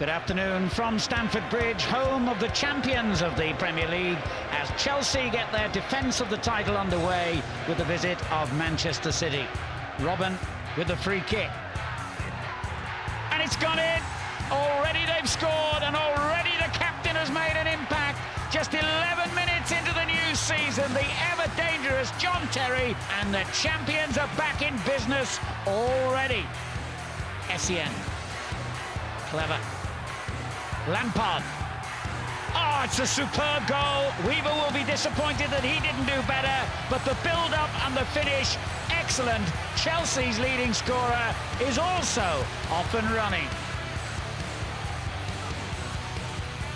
Good afternoon from Stamford Bridge, home of the champions of the Premier League, as Chelsea get their defence of the title underway with the visit of Manchester City. Robben with the free kick. And it's gone in. Already they've scored, and already the captain has made an impact. Just 11 minutes into the new season, the ever dangerous John Terry and the champions are back in business already. Essien. Clever. Lampard. Oh, it's a superb goal. Weaver will be disappointed that he didn't do better, but the build-up and the finish, excellent. Chelsea's leading scorer is also off and running.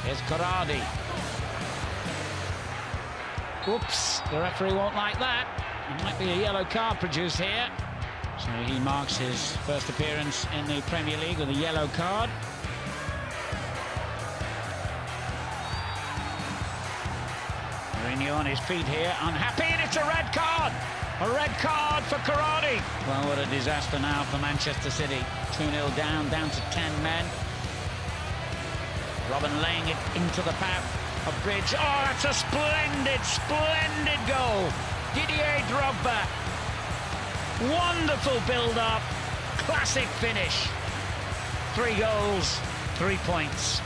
Here's Corradi. Oops, the referee won't like that. There might be a yellow card produced here. So he marks his first appearance in the Premier League with a yellow card. Mourinho on his feet here, unhappy, and it's a red card! A red card for Corradi. Well, what a disaster now for Manchester City. 2-0 down, down to 10 men. Robben laying it into the path of Bridge. Oh, that's a splendid, splendid goal. Didier Drogba. Wonderful build-up. Classic finish. Three goals, three points.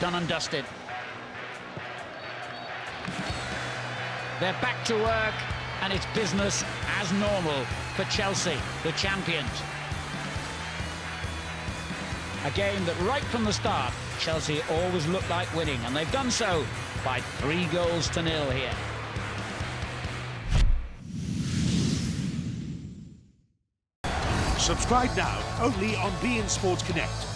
Done and dusted. They're back to work, and it's business as normal for Chelsea, the champions. A game that right from the start, Chelsea always looked like winning, and they've done so by three goals to nil here. Subscribe now, only on beIN Sports Connect.